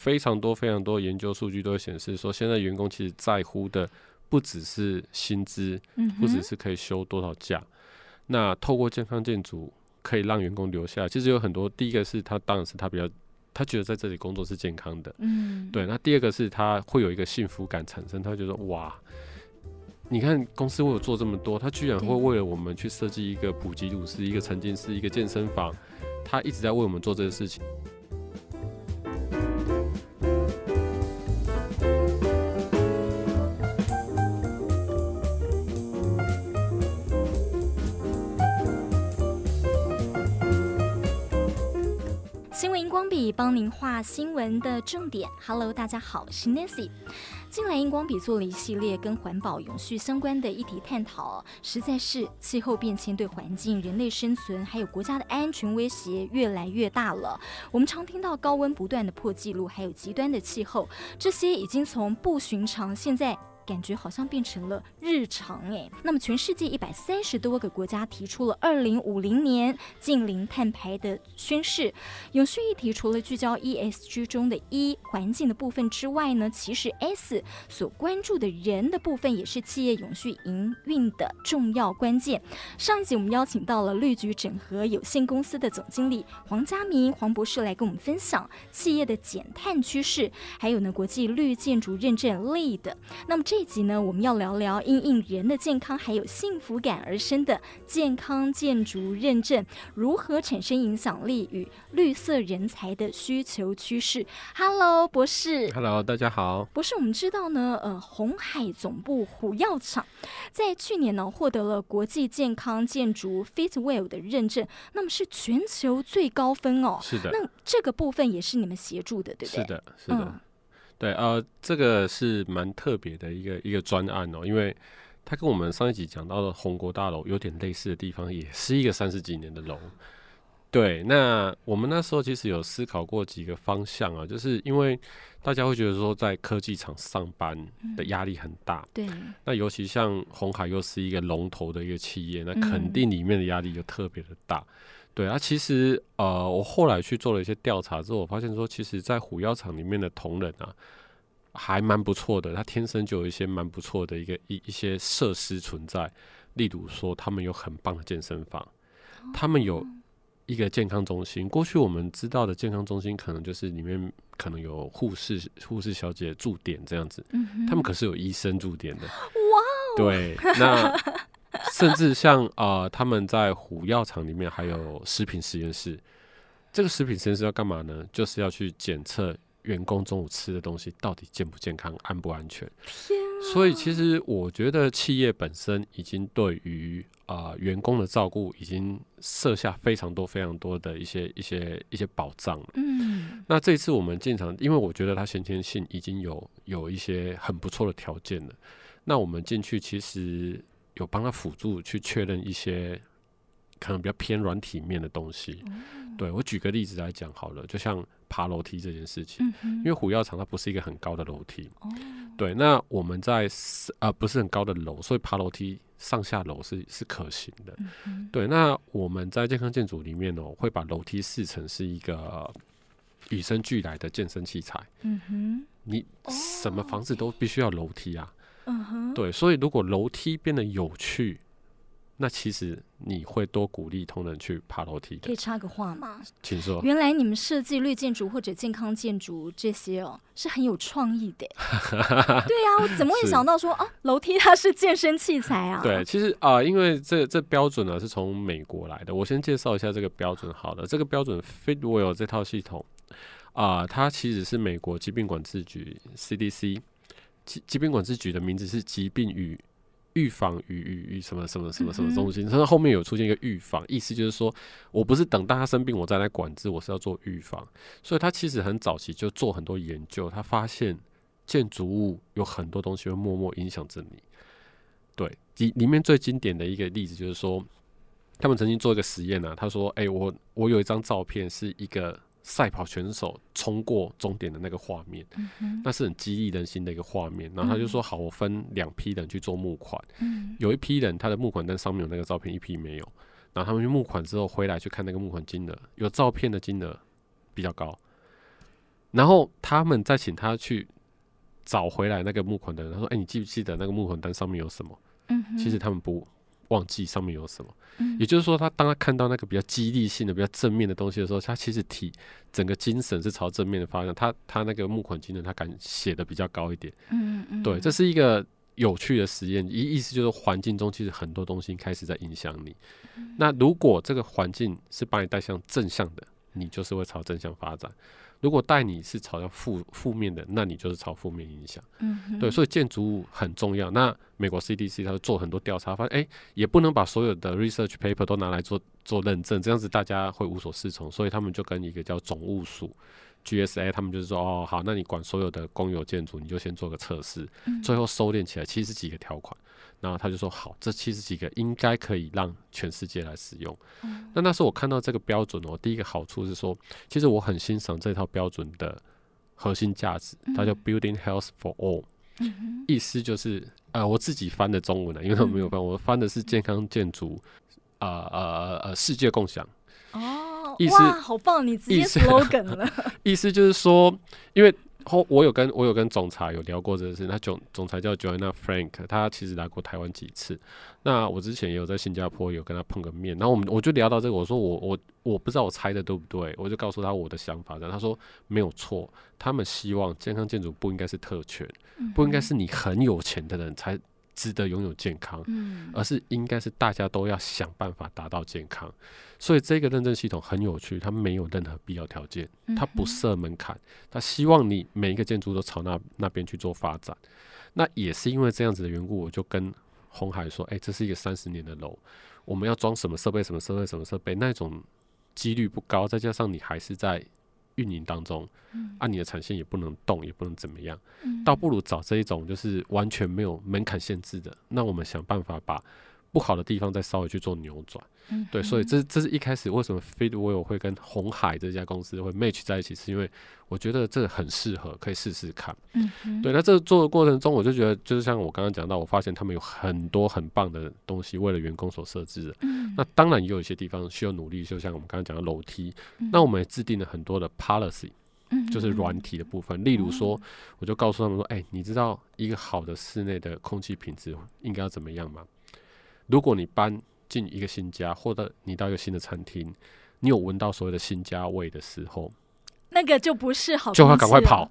非常多非常多研究数据都会显示说，现在员工其实在乎的不只是薪资，不只是可以休多少假。那透过健康建筑可以让员工留下，其实有很多。第一个是他当然是他比较，他觉得在这里工作是健康的，嗯，对。那第二个是他会有一个幸福感产生，他觉得哇，你看公司为我做这么多，他居然会为了我们去设计一个普及鲁斯、一个沉浸式、一个健身房，他一直在为我们做这个事情。帮您画新闻的重点。Hello，大家好，我是 Nancy。近来荧光笔做了一系列跟环保永续相关的议题探讨，实在是气候变迁对环境、人类生存还有国家的安全威胁越来越大了。我们常听到高温不断的破纪录，还有极端的气候，这些已经从不寻常，现在。感觉好像变成了日常哎。那么，全世界一百三十多个国家提出了二零五零年近零碳排的宣誓。永续议题除了聚焦 ESG 中的一环境的部分之外呢，其实 S 所关注的人的部分也是企业永续营运的重要关键。上一集我们邀请到了绿菊整合有限公司的总经理黄家明黄博士来跟我们分享企业的减碳趋势，还有呢国际绿建筑认证 LEED。那么这这集呢，我们要聊聊因应人的健康还有幸福感而生的健康建筑认证如何产生影响力与绿色人才的需求趋势。Hello，博士。Hello，大家好。博士，我们知道呢，呃，红海总部虎药厂在去年呢获得了国际健康建筑 Fitwell 的认证，那么是全球最高分哦。是的。那这个部分也是你们协助的，对不对？是的，是的。对，呃，这个是蛮特别的一个一个专案哦，因为它跟我们上一集讲到的红国大楼有点类似的地方，也是一个三十几年的楼。对，那我们那时候其实有思考过几个方向啊，就是因为大家会觉得说在科技厂上班的压力很大，对，那尤其像红海又是一个龙头的一个企业，那肯定里面的压力就特别的大。对啊，其实呃，我后来去做了一些调查之后，我发现说，其实，在虎妖厂里面的同仁啊，还蛮不错的。他天生就有一些蛮不错的一个一一些设施存在，例如说，他们有很棒的健身房，他们有一个健康中心。过去我们知道的健康中心，可能就是里面可能有护士护士小姐驻点这样子，他们可是有医生驻点的。哇，对，那。甚至像啊，他们在虎药厂里面还有食品实验室。这个食品实验室要干嘛呢？就是要去检测员工中午吃的东西到底健不健康、安不安全。所以其实我觉得企业本身已经对于啊员工的照顾已经设下非常多、非常多的一些一些一些保障了。嗯。那这次我们进场，因为我觉得它先天性已经有有一些很不错的条件了。那我们进去其实。有帮他辅助去确认一些可能比较偏软体面的东西。对我举个例子来讲好了，就像爬楼梯这件事情，因为虎药厂它不是一个很高的楼梯。对，那我们在呃不是很高的楼，所以爬楼梯上下楼是是可行的。对，那我们在健康建筑里面哦，会把楼梯视成是一个与生俱来的健身器材。嗯哼，你什么房子都必须要楼梯啊。嗯哼，对，所以如果楼梯变得有趣，那其实你会多鼓励同仁去爬楼梯。可以插个话吗？请说。原来你们设计绿建筑或者健康建筑这些哦，是很有创意的。对呀，我怎么会想到说啊，楼梯它是健身器材啊？对，其实啊，因为这这标准呢是从美国来的。我先介绍一下这个标准。好的，这个标准 Fitwell 这套系统啊，它其实是美国疾病管制局 CDC。疾疾病管制局的名字是疾病与预防与与与什么什么什么什么中心，它后面有出现一个预防，意思就是说我不是等大家生病我再来管制，我是要做预防。所以他其实很早期就做很多研究，他发现建筑物有很多东西会默默影响着你。对，里里面最经典的一个例子就是说，他们曾经做一个实验啊，他说：“哎，我我有一张照片是一个。”赛跑选手冲过终点的那个画面，那是很激励人心的一个画面。然后他就说：“好，我分两批人去做募款，有一批人他的募款单上面有那个照片，一批没有。然后他们去募款之后回来去看那个募款金额，有照片的金额比较高，然后他们再请他去找回来那个募款的人，他说：“哎，你记不记得那个募款单上面有什么？”嗯，其实他们不忘记上面有什么。嗯也就是说，他当他看到那个比较激励性的、比较正面的东西的时候，他其实体整个精神是朝正面的方向。他他那个募款精神，他敢写的比较高一点。嗯嗯，对，这是一个有趣的实验。意意思就是环境中其实很多东西开始在影响你。那如果这个环境是把你带向正向的，你就是会朝正向发展；如果带你是朝向负负面的，那你就是朝负面影响。嗯对，所以建筑物很重要。那美国 CDC 它会做很多调查，发现哎、诶也不能把所有的 research paper 都拿来做做认证，这样子大家会无所适从。所以他们就跟一个叫总务署 GSA，他们就是说，哦，好，那你管所有的公有建筑，你就先做个测试，最后收敛起来七十几个条款。然后他就说，好，这七十几个应该可以让全世界来使用。那那时候我看到这个标准哦，第一个好处是说，其实我很欣赏这套标准的核心价值，它叫 Building Health for All。意思就是，呃，我自己翻的中文啊的，因为我没有翻，我翻的是健康建筑，呃呃呃，世界共享。哦意，思，好棒！你直接 slogan 了。意思就是说，因为后我有跟我有跟总裁有聊过这个事，他总总裁叫 Joanna Frank，他其实来过台湾几次。那我之前也有在新加坡有跟他碰个面，然后我们我就聊到这个，我说我我我不知道我猜的对不对，我就告诉他我的想法，然后他说没有错，他们希望健康建筑不应该是特权，不应该是你很有钱的人才值得拥有健康，嗯而是应该是大家都要想办法达到健康。所以这个认证系统很有趣，它没有任何必要条件，它不设门槛，它希望你每一个建筑都朝那那边去做发展。那也是因为这样子的缘故，我就跟红海说：“哎、这是一个三十年的楼，我们要装什么设备、什么设备、什么设备，那种几率不高，再加上你还是在运营当中，啊，你的产线也不能动，也不能怎么样，倒不如找这一种就是完全没有门槛限制的。那我们想办法把不好的地方再稍微去做扭转。嗯对，所以这这是一开始为什么 Fitwell 会跟红海这家公司会 match 在一起，是因为我觉得这个很适合，可以试试看。嗯对，那这做的过程中，我就觉得，就是像我刚刚讲到，我发现他们有很多很棒的东西，为了员工所设置的。嗯那当然也有一些地方需要努力，就像我们刚刚讲的楼梯。那我们也制定了很多的 policy，嗯就是软体的部分。例如说，我就告诉他们说，哎、你知道一个好的室内的空气品质应该要怎么样吗？如果你搬进一个新家，或者你到一个新的餐厅，你有闻到所谓的新家味的时候，那个就不是好，就要赶快跑。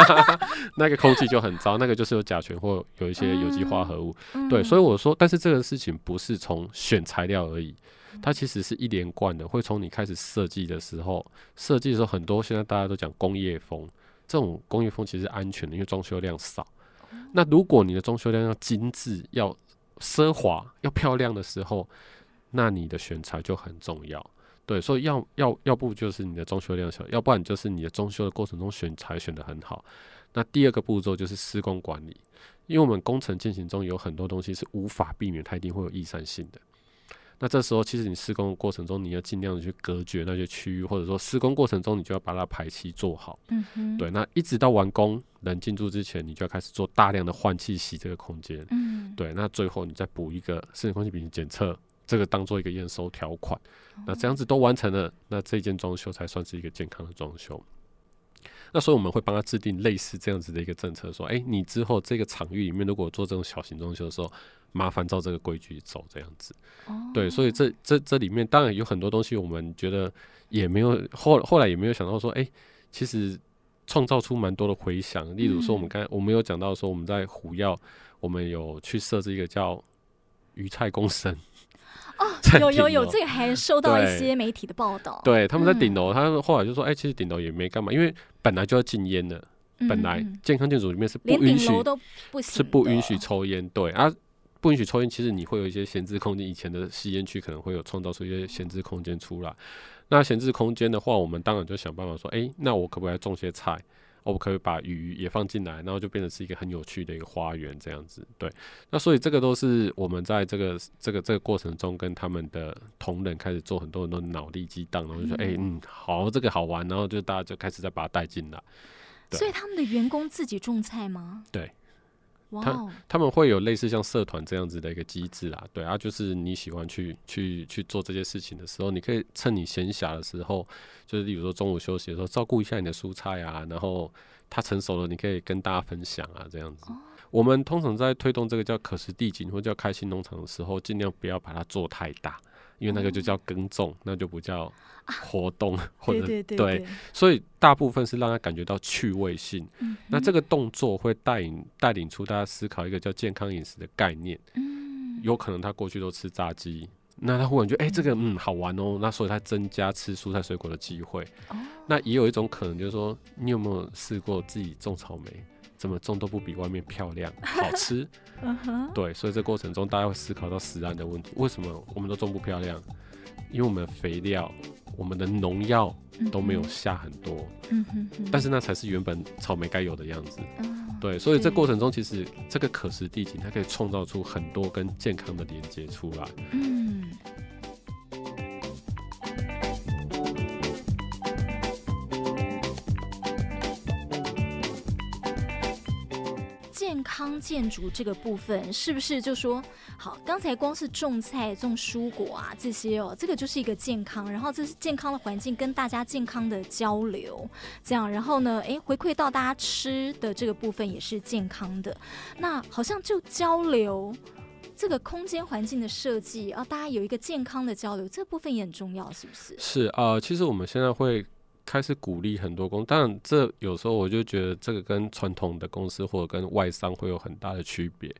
那个空气就很糟，那个就是有甲醛或有一些有机化合物。对，所以我说，但是这个事情不是从选材料而已，它其实是一连贯的，会从你开始设计的时候，设计的时候很多现在大家都讲工业风，这种工业风其实是安全的，因为装修量少。那如果你的装修量要精致、要奢华、要漂亮的时候，那你的选材就很重要。对，所以要要要不就是你的装修量小，要不然就是你的装修的过程中选材选的很好。那第二个步骤就是施工管理，因为我们工程进行中有很多东西是无法避免，它一定会有易散性的。那这时候，其实你施工的过程中，你要尽量的去隔绝那些区域，或者说施工过程中，你就要把它排气做好。嗯哼，对，那一直到完工人进驻之前，你就要开始做大量的换气洗这个空间。嗯对，那最后你再补一个室内空气品质检测，这个当做一个验收条款。那这样子都完成了，那这件装修才算是一个健康的装修。那所以我们会帮他制定类似这样子的一个政策，说，哎、你之后这个场域里面如果做这种小型装修的时候，麻烦照这个规矩走，这样子。哦对，所以这这这里面当然有很多东西，我们觉得也没有后后来也没有想到说，哎、其实创造出蛮多的回响。例如说，我们刚才我们有讲到说，我们在虎药，我们有去设置一个叫鱼菜共生。哦有有有，这个还受到一些媒体的报道。对，他们在顶嗯楼，他们后来就说，哎、其实顶楼也没干嘛，因为本来就要禁烟的，嗯，本来健康建筑里面是不允许都不行，是不允许。抽烟，对啊，不允许抽烟，其实你会有一些闲置空间。以前的吸烟区可能会有创造出一些闲置空间出来。那闲置空间的话，我们当然就想办法说，诶，那我可不可以种些菜？我可以把鱼也放进来，然后就变成是一个很有趣的一个花园这样子。对，那所以这个都是我们在这个这个这个过程中跟他们的同仁开始做很多很多脑力激荡，然后就说，诶，嗯，好，这个好玩，然后就大家就开始再把它带进来。所以他们的员工自己种菜吗？哇哦，他们会有类似像社团这样子的一个机制啦，对啊，就是你喜欢去去去做这些事情的时候，你可以趁你闲暇的时候，就是比如说中午休息的时候，照顾一下你的蔬菜啊，然后它成熟了，你可以跟大家分享啊，这样子。我们通常在推动这个叫可食地景或叫开心农场的时候，尽量不要把它做太大。因为那个就叫耕种，那就不叫活动，或者对对对，所以大部分是让他感觉到趣味性。那这个动作会带领带领出大家思考一个叫健康饮食的概念。嗯，有可能他过去都吃炸鸡，那他忽然觉得，哎，这个嗯好玩哦，那所以他增加吃蔬菜水果的机会。哦，那也有一种可能就是说，你有没有试过自己种草莓？怎么种都不比外面漂亮好 吃，对，所以这过程中大家会思考到食安的问题。为什么我们都种不漂亮？因为我们的肥料、我们的农药都没有下很多，但是那才是原本草莓该有的样子。对，所以这过程中其实这个可食地景它可以创造出很多跟健康的连接出来。嗯。康建筑这个部分是不是就说好？刚才光是种菜、种蔬果啊这些哦，这个就是一个健康，然后这是健康的环境跟大家健康的交流，这样，然后呢，诶，回馈到大家吃的这个部分也是健康的。那好像就交流这个空间环境的设计啊，大家有一个健康的交流，这部分也很重要，是不是？是啊，其实我们现在会。开始鼓励很多公，当然这有时候我就觉得这个跟传统的公司或者跟外商会有很大的区别，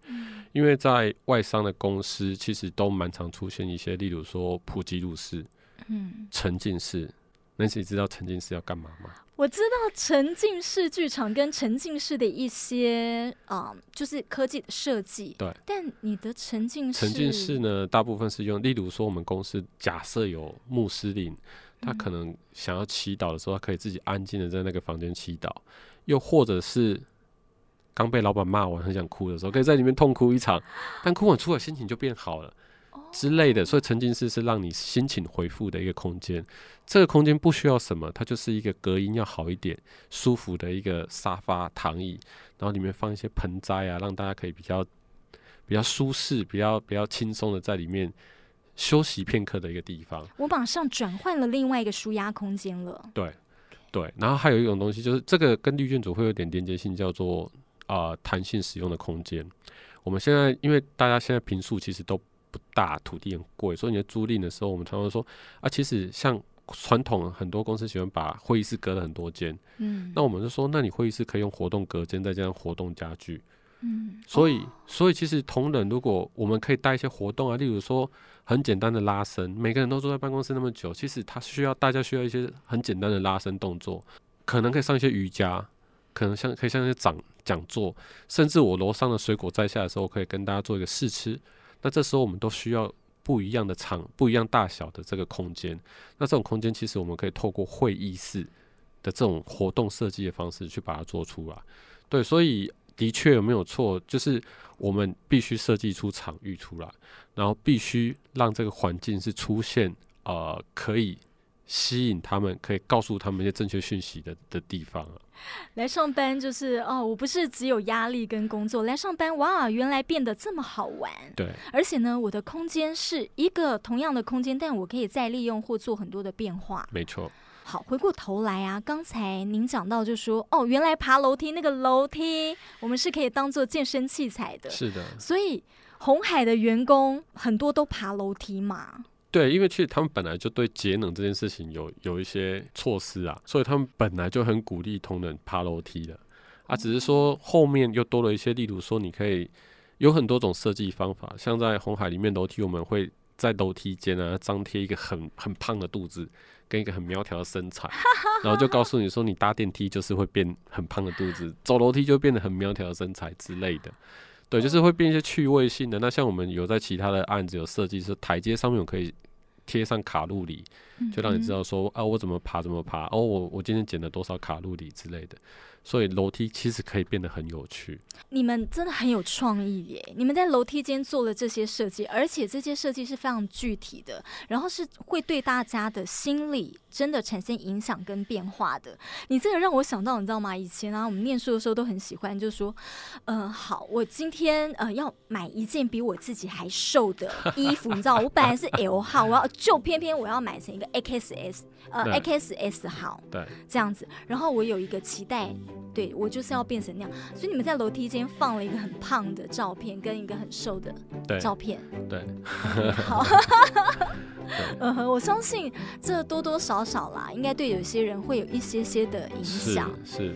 因为在外商的公司其实都蛮常出现一些，例如说普及鲁式、嗯，沉浸式。那你知道沉浸式要干嘛吗？我知道沉浸式剧场跟沉浸式的一些啊，就是科技的设计。对，但你的沉浸式沉浸式呢，大部分是用，例如说我们公司假设有穆斯林。他可能想要祈祷的时候，他可以自己安静的在那个房间祈祷；又或者是刚被老板骂完，很想哭的时候，可以在里面痛哭一场，但哭完出来心情就变好了之类的。所以沉浸式是让你心情回复的一个空间。这个空间不需要什么，它就是一个隔音要好一点、舒服的一个沙发、躺椅，然后里面放一些盆栽啊，让大家可以比较比较舒适、比较比较轻松的在里面。休息片刻的一个地方，我马上转换了另外一个舒压空间了。对，对，然后还有一种东西，就是这个跟绿卷组会有点连接性，叫做啊弹性使用的空间。我们现在因为大家现在平数其实都不大，土地很贵，所以你在租赁的时候，我们常常说啊，其实像传统很多公司喜欢把会议室隔了很多间，嗯，那我们就说，那你会议室可以用活动隔间，再加上活动家具。嗯，所以，所以其实同仁，如果我们可以带一些活动啊，例如说很简单的拉伸，每个人都坐在办公室那么久，其实他需要大家需要一些很简单的拉伸动作，可能可以上一些瑜伽，可能像可以像一些讲讲座，甚至我楼上的水果摘下的时候，可以跟大家做一个试吃。那这时候我们都需要不一样的场，不一样大小的这个空间。那这种空间其实我们可以透过会议室的这种活动设计的方式去把它做出来。对，所以。的确有没有错？就是我们必须设计出场域出来，然后必须让这个环境是出现呃可以吸引他们，可以告诉他们一些正确讯息的的地方啊。来上班就是哦，我不是只有压力跟工作来上班，哇，原来变得这么好玩。对，而且呢，我的空间是一个同样的空间，但我可以再利用或做很多的变化。没错。好，回过头来啊，刚才您讲到就说，哦，原来爬楼梯那个楼梯，我们是可以当做健身器材的。是的。所以红海的员工很多都爬楼梯嘛。对，因为其实他们本来就对节能这件事情有有一些措施啊，所以他们本来就很鼓励同仁爬楼梯的。啊，只是说后面又多了一些，例如说你可以有很多种设计方法，像在红海里面楼梯，我们会在楼梯间啊张贴一个很很胖的肚子。跟一个很苗条的身材，然后就告诉你说，你搭电梯就是会变很胖的肚子，走楼梯就变得很苗条的身材之类的。对，就是会变一些趣味性的。那像我们有在其他的案子有设计，是台阶上面我可以贴上卡路里，就让你知道说啊，我怎么爬怎么爬，哦，我我今天减了多少卡路里之类的。所以楼梯其实可以变得很有趣。你们真的很有创意耶！你们在楼梯间做了这些设计，而且这些设计是非常具体的，然后是会对大家的心理真的产生影响跟变化的。你这个让我想到，你知道吗？以前啊，我们念书的时候都很喜欢，就是说，呃，好，我今天呃要买一件比我自己还瘦的衣服，你知道，我本来是 L 号，我要就偏偏我要买成一个 XS，呃，XS 号，对，这样子。然后我有一个期待，对我就是要变成那样。所以你们在楼梯间。放了一个很胖的照片，跟一个很瘦的照片。对，好，嗯，我相信这多多少少啦，应该对有些人会有一些些的影响。是。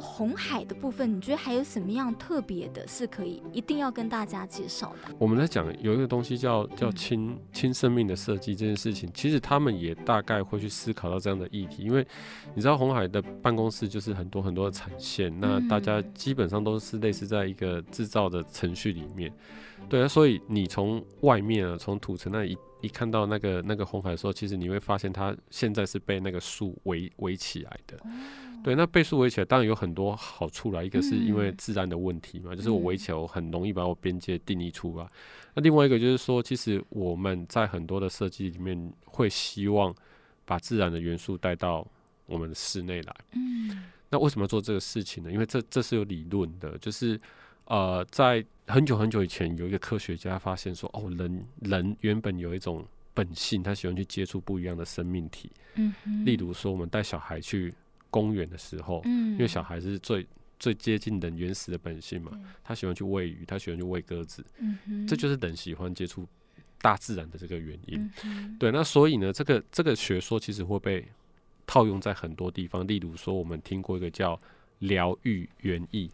红海的部分，你觉得还有什么样特别的，是可以一定要跟大家介绍的？我们在讲有一个东西叫叫轻轻生命的设计这件事情，其实他们也大概会去思考到这样的议题，因为你知道红海的办公室就是很多很多的产线，那大家基本上都是类似在一个制造的程序里面，对啊，所以你从外面啊，从土城那一一看到那个那个红海的时候，其实你会发现它现在是被那个树围围起来的。对，那倍数围起来当然有很多好处啦。一个是因为自然的问题嘛，就是我围起来，我很容易把我边界定义出来。那另外一个就是说，其实我们在很多的设计里面会希望把自然的元素带到我们的室内来。嗯，那为什么要做这个事情呢？因为这这是有理论的，就是呃，在很久很久以前，有一个科学家发现说，哦，人人原本有一种本性，他喜欢去接触不一样的生命体。嗯，例如说，我们带小孩去。公园的时候，嗯，因为小孩是最最接近人原始的本性嘛，他喜欢去喂鱼，他喜欢去喂鸽子，嗯这就是人喜欢接触大自然的这个原因。对，那所以呢，这个这个学说其实会被套用在很多地方，例如说，我们听过一个叫疗愈园艺。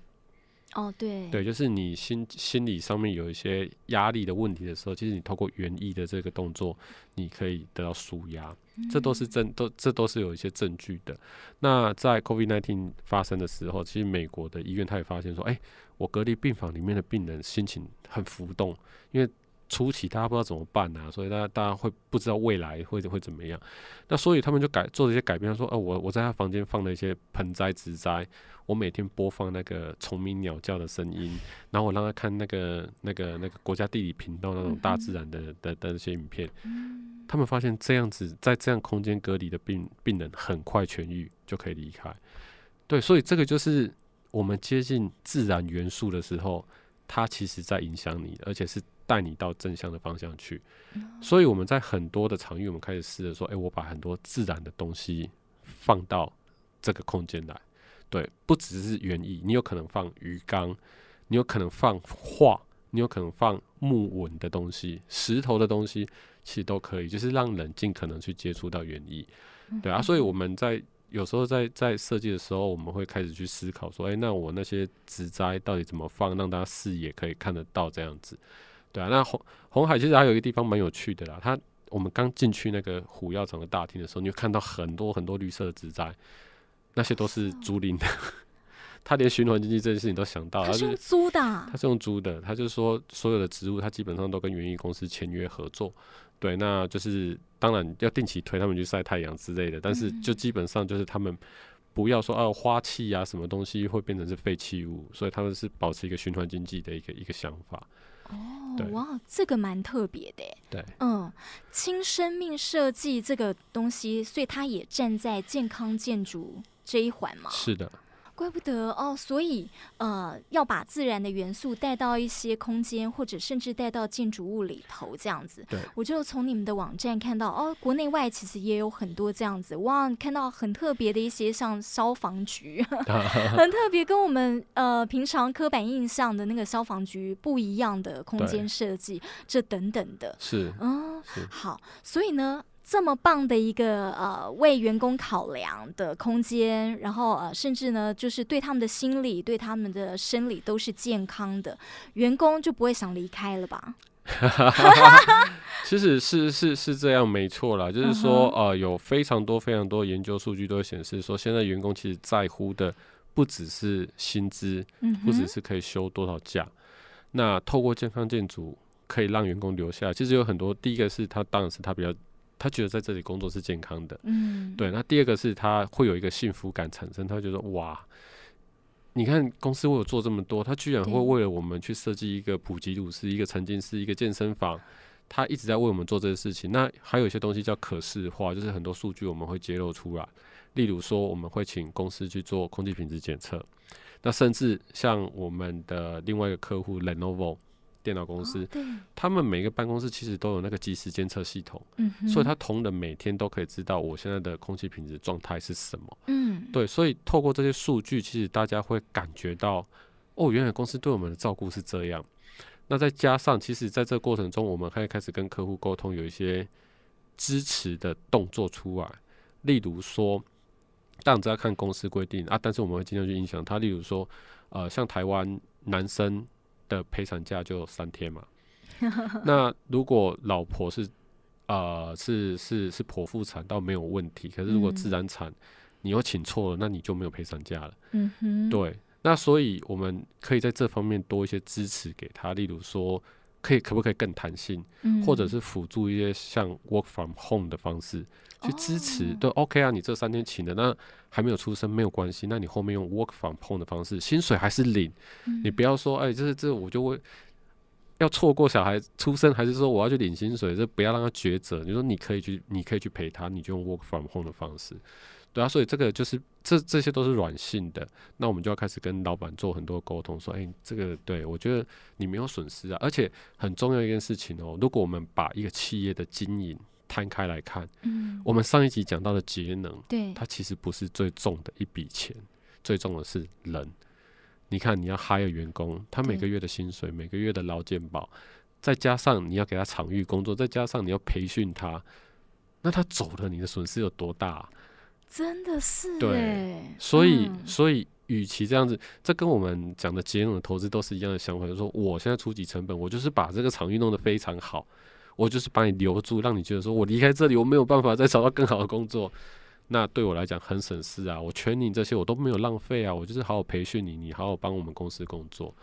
哦，对，对，就是你心心理上面有一些压力的问题的时候，其实你透过园艺的这个动作，你可以得到舒压，这都是证，都这都是有一些证据的。那在 COVID-19 发生的时候，其实美国的医院他也发现说，哎，我隔离病房里面的病人心情很浮动，因为。初期大家不知道怎么办啊，所以大家大家会不知道未来会会怎么样。那所以他们就改做了一些改变，说：“哦，我我在他房间放了一些盆栽植栽，我每天播放那个虫鸣鸟叫的声音，然后我让他看那个那个那个国家地理频道那种大自然的的的那些影片。他们发现这样子在这样空间隔离的病病人很快痊愈就可以离开。对，所以这个就是我们接近自然元素的时候，它其实在影响你，而且是。带你到正向的方向去，所以我们在很多的场域，我们开始试着说：，哎，我把很多自然的东西放到这个空间来。对，不只是园艺，你有可能放鱼缸，你有可能放画，你有可能放木纹的东西、石头的东西，其实都可以，就是让人尽可能去接触到园艺。对啊，所以我们在有时候在在设计的时候，我们会开始去思考说：，哎，那我那些植栽到底怎么放，让大家视野可以看得到这样子。对啊，那红红海其实还有一个地方蛮有趣的啦。它我们刚进去那个虎药厂的大厅的时候，你就看到很多很多绿色的植栽，那些都是租赁的。他连循环经济这件事情都想到，他是用租的，他是用租的。他就是说，所有的植物他基本上都跟园艺公司签约合作。对，那就是当然要定期推他们去晒太阳之类的，但是就基本上就是他们不要说啊花器啊什么东西会变成是废弃物，所以他们是保持一个循环经济的一个一个想法。哦，哇，这个蛮特别的。对，嗯，轻生命设计这个东西，所以它也站在健康建筑这一环嘛。是的。怪不得哦，所以呃，要把自然的元素带到一些空间，或者甚至带到建筑物里头这样子。对，我就从你们的网站看到哦，国内外其实也有很多这样子哇，看到很特别的一些像消防局，很特别，跟我们呃平常刻板印象的那个消防局不一样的空间设计，这等等的。是，嗯，好，所以呢。这么棒的一个呃为员工考量的空间，然后呃甚至呢就是对他们的心理、对他们的生理都是健康的，员工就不会想离开了吧？其实是是是这样，没错啦。就是说，呃，有非常多非常多研究数据都会显示说，现在员工其实在乎的不只是薪资，不只是可以休多少假。那透过健康建筑可以让员工留下来，其实有很多。第一个是他当然是他比较，他觉得在这里工作是健康的，嗯，对。那第二个是他会有一个幸福感产生，他觉得哇，你看公司为我做这么多，他居然会为了我们去设计一个普及鲁斯、一个沉浸式、一个健身房。他一直在为我们做这些事情。那还有一些东西叫可视化，就是很多数据我们会揭露出来。例如说，我们会请公司去做空气品质检测。那甚至像我们的另外一个客户 Lenovo 电脑公司，他们每个办公室其实都有那个即时监测系统。嗯，所以他同仁每天都可以知道我现在的空气品质状态是什么。嗯，对，所以透过这些数据，其实大家会感觉到，哦，原来公司对我们的照顾是这样。那再加上，其实在这个过程中，我们可以开始跟客户沟通，有一些支持的动作出来。例如说，当然这要看公司规定啊，但是我们会尽量去影响他。例如说，呃，像台湾男生的陪产假就三天嘛。那如果老婆是呃是是是剖腹产，倒没有问题。可是如果自然产，你又请错了，那你就没有陪产假了。嗯哼，对。那所以我们可以在这方面多一些支持给他，例如说，可以可不可以更弹性，或者是辅助一些像 work from home 的方式去支持，对，OK 啊，你这三天请的那还没有出生没有关系，那你后面用 work from home 的方式，薪水还是领，你不要说，哎，这这我就会要错过小孩出生，还是说我要去领薪水，这不要让他抉择。你说你可以去，你可以去陪他，你就用 work from home 的方式。对啊，所以这个就是这这些都是软性的，那我们就要开始跟老板做很多沟通，说，哎，这个对我觉得你没有损失啊，而且很重要一件事情哦，如果我们把一个企业的经营摊开来看，嗯，我们上一集讲到的节能，对，它其实不是最重的一笔钱，最重的是人。你看，你要 hire 员工，他每个月的薪水，每个月的劳健保，再加上你要给他场域工作，再加上你要培训他，那他走了，你的损失有多大？真的是对，所以所以，与其这样子，这跟我们讲的节能的投资都是一样的想法，就是说，我现在初级成本，我就是把这个场域弄得非常好，我就是把你留住，让你觉得说我离开这里，我没有办法再找到更好的工作，那对我来讲很省事啊，我全你这些我都没有浪费啊，我就是好好培训你，你好好帮我们公司工作，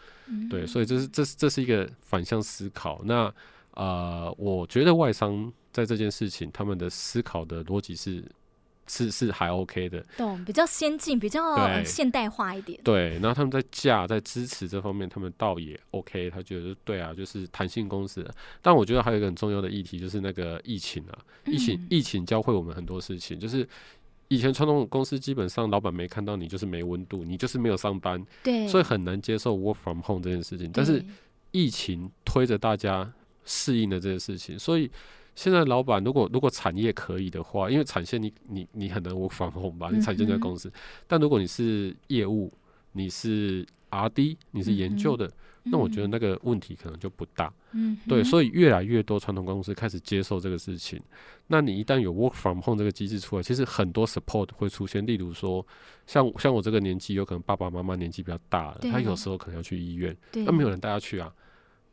对，所以这是这是这是一个反向思考。那呃，我觉得外商在这件事情，他们的思考的逻辑是。是是还 OK 的，懂比较先进，比较现代化一点。对，然后他们在价在支持这方面，他们倒也 OK。他觉得对啊，就是弹性公司。但我觉得还有一个很重要的议题，就是那个疫情啊，疫情疫情教会我们很多事情。就是以前传统公司基本上老板没看到你，就是没温度，你就是没有上班，对，所以很难接受 work from home 这件事情。但是疫情推着大家适应了这件事情，所以。现在老板如果如果产业可以的话，因为产线你你你很难无防控吧？你产线在公司，但如果你是业务，你是 R D，你是研究的，那我觉得那个问题可能就不大。嗯，对，所以越来越多传统公司开始接受这个事情。那你一旦有 work from home 这个机制出来，其实很多 support 会出现。例如说，像像我这个年纪，有可能爸爸妈妈年纪比较大了，他有时候可能要去医院，那没有人带他去啊。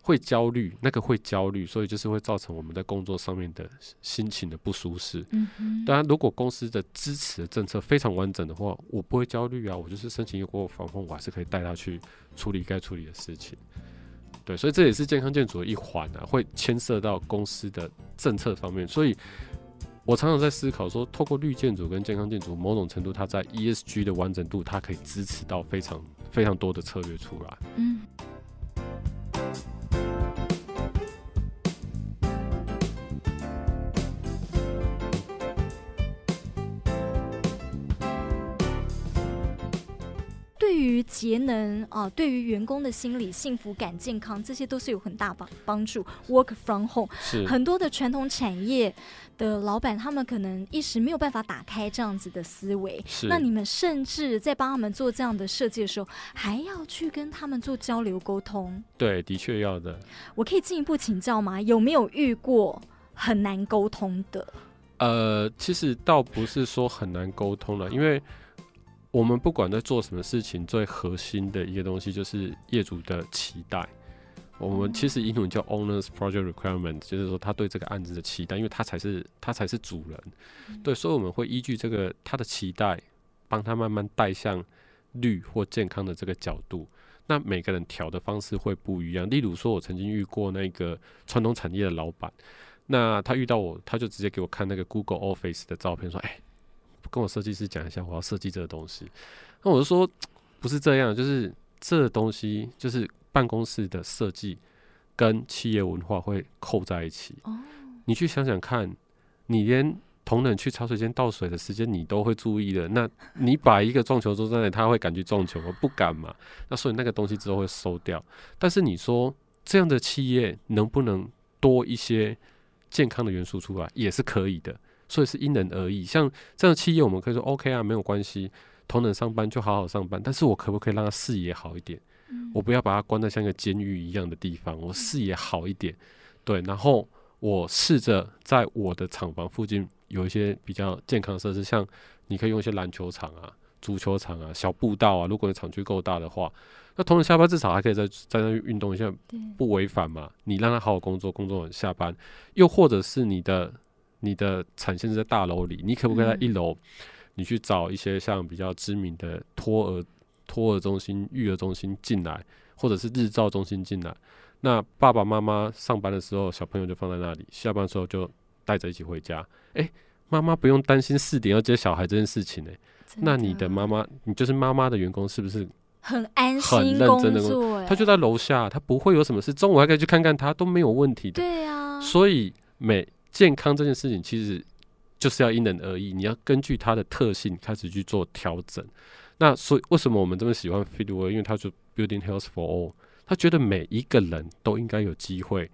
会焦虑，那个会焦虑，所以就是会造成我们在工作上面的心情的不舒适。嗯当然，如果公司的支持的政策非常完整的话，我不会焦虑啊，我就是申请一个防控，我还是可以带他去处理该处理的事情。对，所以这也是健康建筑的一环啊，会牵涉到公司的政策方面。所以我常常在思考说，透过绿建筑跟健康建筑，某种程度它在 ESG 的完整度，它可以支持到非常非常多的策略出来。嗯。对于节能啊，对于员工的心理幸福感、健康，这些都是有很大帮帮助。Work from home，是很多的传统产业的老板，他们可能一时没有办法打开这样子的思维。是，那你们甚至在帮他们做这样的设计的时候，还要去跟他们做交流沟通。对，的确要的。我可以进一步请教吗？有没有遇过很难沟通的？呃，其实倒不是说很难沟通了，因为。我们不管在做什么事情，最核心的一个东西就是业主的期待。我们其实英文叫 owners project requirement，就是说他对这个案子的期待，因为他才是他才是主人，对，所以我们会依据这个他的期待，帮他慢慢带向绿或健康的这个角度。那每个人调的方式会不一样。例如说，我曾经遇过那个传统产业的老板，那他遇到我，他就直接给我看那个 Google Office 的照片，说：“哎，跟我设计师讲一下，我要设计这个东西。”那我就说：“ 不是这样，就是这东西就是办公室的设计跟企业文化会扣在一起。你去想想看，你连……同仁去茶水间倒水的时间，你都会注意的。那 你把一个撞球桌在那里，他会敢去撞球吗？不敢嘛。那所以那个东西之后会收掉。但是你说这样的企业能不能多一些健康的元素出来，也是可以的。所以是因人而异。像这样的企业，我们可以说 OK 啊，没有关系。同等上班就好好上班，但是我可不可以让他视野好一点？我不要把他关在像一个监狱一样的地方，我视野好一点。对，然后我试着在我的厂房附近。有一些比较健康设施，像你可以用一些篮球场啊、足球场啊、小步道啊。如果你场区够大的话，那同仁下班至少还可以在在那运动一下，不违反嘛。你让他好好工作，工作完下班，又或者是你的你的产线是在大楼里，你可不可以在一楼，你去找一些像比较知名的托儿托儿中心、育儿中心进来，或者是日照中心进来。那爸爸妈妈上班的时候，小朋友就放在那里，下班的时候就。带着一起回家，哎，妈妈不用担心四点要接小孩这件事情呢。那你的妈妈，你就是妈妈的员工，是不是很安心、很认真的工作？他就在楼下，他不会有什么事，中午还可以去看看他，都没有问题的。对呀，所以美健康这件事情，其实就是要因人而异，你要根据它的特性开始去做调整。那所以为什么我们这么喜欢 Fitwell？因为他就 Building Health for All，他觉得每一个人都应该有机会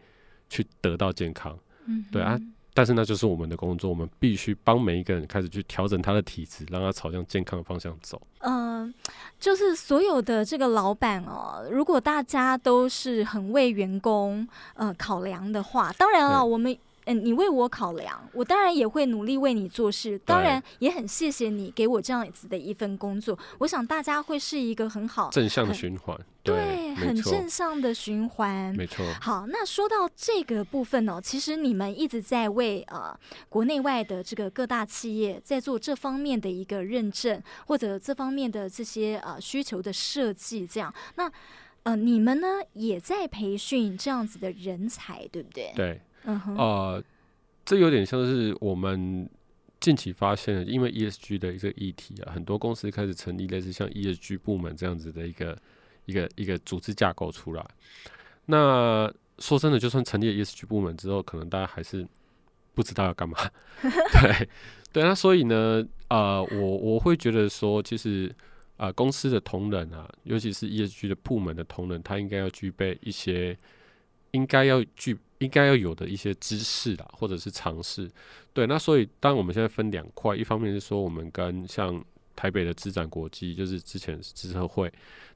去得到健康。嗯，对啊。但是那就是我们的工作，我们必须帮每一个人开始去调整他的体质，让他朝向健康的方向走。嗯，就是所有的这个老板哦，如果大家都是很为员工呃考量的话，当然了，我们。嗯，你为我考量，我当然也会努力为你做事。当然也很谢谢你给我这样子的一份工作。我想大家会是一个很好正向的循环，对，很正向的循环，没错。好，那说到这个部分呢，其实你们一直在为呃国内外的这个各大企业在做这方面的一个认证，或者这方面的这些呃需求的设计，这样。那呃，你们呢也在培训这样子的人才，对不对？对。呃，这有点像是我们近期发现的，因为 ESG 的一个议题啊，很多公司开始成立类似像 ESG 部门这样子的一个一个一个组织架构出来。那说真的，就算成立 ESG 部门之后，可能大家还是不知道要干嘛。对对，那所以呢，呃，我我会觉得说，其实啊，公司的同仁啊，尤其是 ESG 的部门的同仁，他应该要具备一些，应该要具。应该要有的一些知识啦，或者是尝试，对。那所以，当我们现在分两块，一方面是说我们跟像台北的资展国际，就是之前是资策会，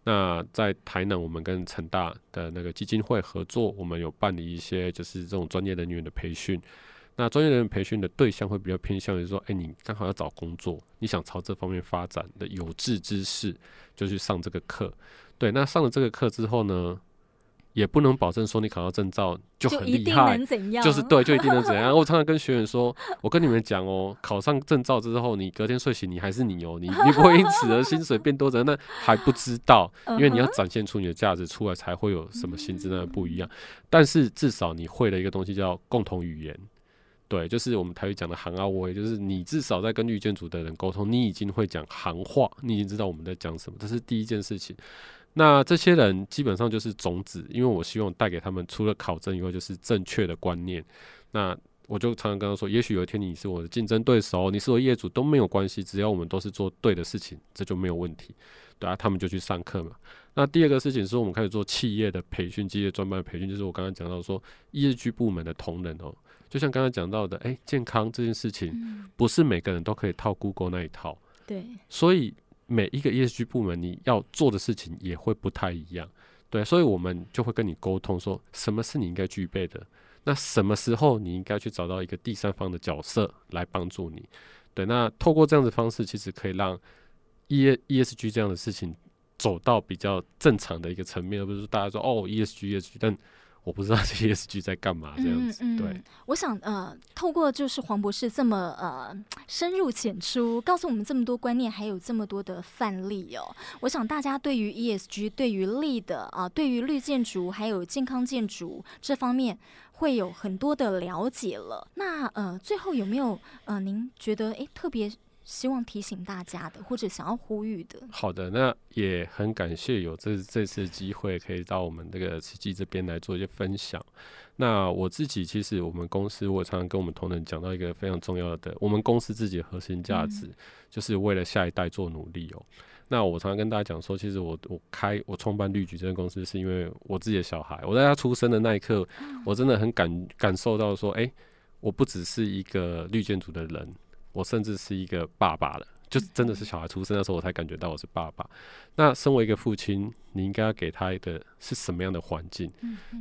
那在台南我们跟成大的那个基金会合作，我们有办理一些就是这种专业人员的培训。那专业人员培训的对象会比较偏向于说，哎，你刚好要找工作，你想朝这方面发展的有志之士，就去上这个课。对，那上了这个课之后呢？也不能保证说你考到证照就很厉害，就是对，就一定能怎样。我常常跟学员说，我跟你们讲哦，考上证照之后，你隔天睡醒，你还是你哦，你 你不会因此而薪水变多，怎样？那还不知道，因为你要展现出你的价值出来，才会有什么薪资那不一样。但是至少你会了一个东西叫共同语言，对，就是我们台语讲的行啊，我也就是你至少在跟绿建组的人沟通，你已经会讲行话，你已经知道我们在讲什么，这是第一件事情。那这些人基本上就是种子，因为我希望带给他们除了考证以外，就是正确的观念。那我就常常跟他说，也许有一天你是我的竞争对手，你是我业主都没有关系，只要我们都是做对的事情，这就没有问题。对啊，他们就去上课嘛。那第二个事情是我们开始做企业的培训，企业专班培训，就是我刚刚讲到说，ESG 部门的同仁哦，就像刚刚讲到的，哎，健康这件事情不是每个人都可以套 Google 那一套，对，所以。每一个 ESG 部门你要做的事情也会不太一样，对，所以我们就会跟你沟通说，什么是你应该具备的，那什么时候你应该去找到一个第三方的角色来帮助你，对，那透过这样的方式，其实可以让 E ESG 这样的事情走到比较正常的一个层面，而不是大家说哦 ESG ESG，但我不知道 这 ESG 在干嘛这样子。对，我想呃，透过就是黄博士这么呃深入浅出，告诉我们这么多观念，还有这么多的范例哦，我想大家对于 ESG、对于绿的啊、对于绿建筑还有健康建筑这方面会有很多的了解了。那呃，最后有没有呃，您觉得哎特别？希望提醒大家的，或者想要呼吁的。好的，那也很感谢有这这次机会，可以到我们这个慈济这边来做一些分享。那我自己其实，我们公司我常常跟我们同仁讲到一个非常重要的，我们公司自己的核心价值，就是为了下一代做努力哦。那我常常跟大家讲说，其实我我开我创办绿菊这个公司，是因为我自己的小孩，我在他出生的那一刻，我真的很感感受到说，哎，我不只是一个绿建筑的人。我甚至是一个爸爸了，就真的是小孩出生的时候，我才感觉到我是爸爸。那身为一个父亲，你应该要给他的是什么样的环境？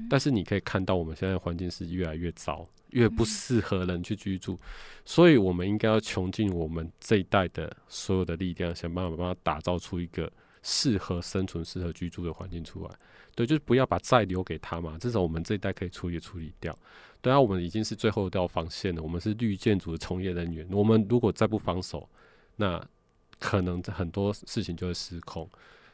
但是你可以看到，我们现在环境是越来越糟，越不适合人去居住。所以，我们应该要穷尽我们这一代的所有的力量，想办法帮他打造出一个适合生存、适合居住的环境出来。对，就是不要把债留给他嘛，至少我们这一代可以处理处理掉。对啊，我们已经是最后一道防线了。我们是绿建筑的从业人员，我们如果再不防守，那可能很多事情就会失控。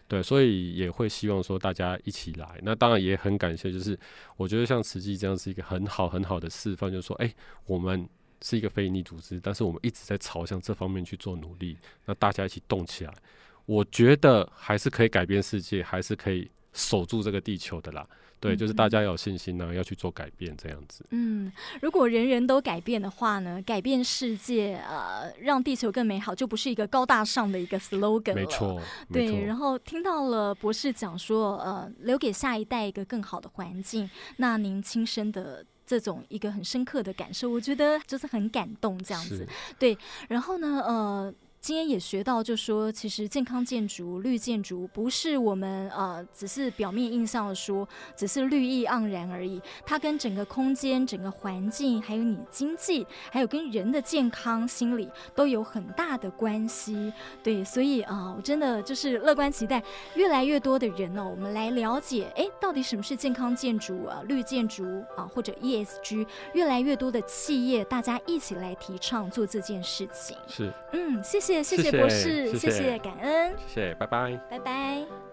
对，所以也会希望说大家一起来。那当然也很感谢，就是我觉得像慈济这样是一个很好很好的示范，就是说，哎，我们是一个非营利组织，但是我们一直在朝向这方面去做努力。那大家一起动起来，我觉得还是可以改变世界，还是可以守住这个地球的啦。对，就是大家要有信心呢，要去做改变这样子。嗯，如果人人都改变的话呢，改变世界，呃，让地球更美好，就不是一个高大上的一个 slogan 了。没错，对。然后听到了博士讲说，呃，留给下一代一个更好的环境，那您亲身的这种一个很深刻的感受，我觉得就是很感动这样子。对，然后呢，呃。今天也学到，就说其实健康建筑、绿建筑不是我们呃只是表面印象的说，只是绿意盎然而已。它跟整个空间、整个环境，还有你经济，还有跟人的健康、心理都有很大的关系。对，所以啊，我真的就是乐观期待越来越多的人哦，我们来了解，哎，到底什么是健康建筑啊、绿建筑啊，或者 ESG，越来越多的企业大家一起来提倡做这件事情。是，嗯，谢谢。谢谢博士，谢谢感恩，谢谢，拜拜，拜拜。